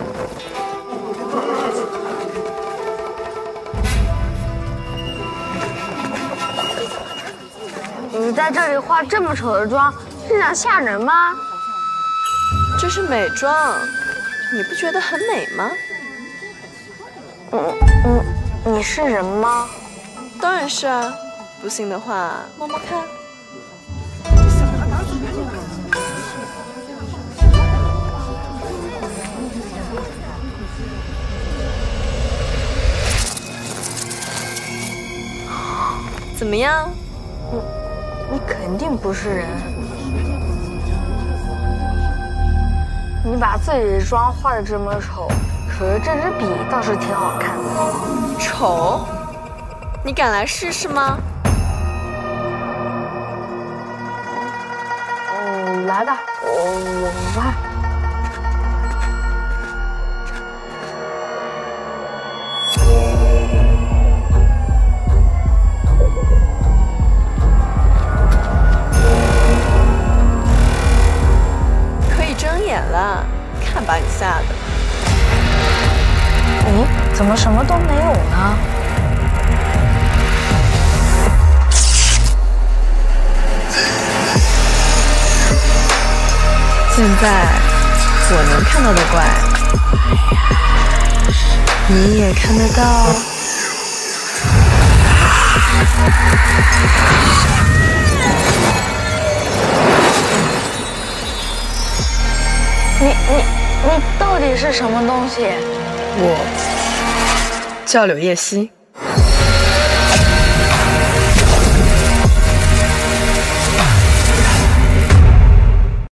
你在这里画这么丑的妆是想吓人吗？这是美妆你不觉得很美吗？嗯嗯你是人吗？当然是啊不信的话摸摸看。怎么样？你你肯定不是人。你把自己的妆画的这么丑，可是这支笔倒是挺好看的。丑？你敢来试试吗？嗯，来吧，我我不怕。眼了，看把你吓的。咦，怎么什么都没有呢？现在我能看到的怪，你也看得到。你你你到底是什么东西？我叫柳叶熙。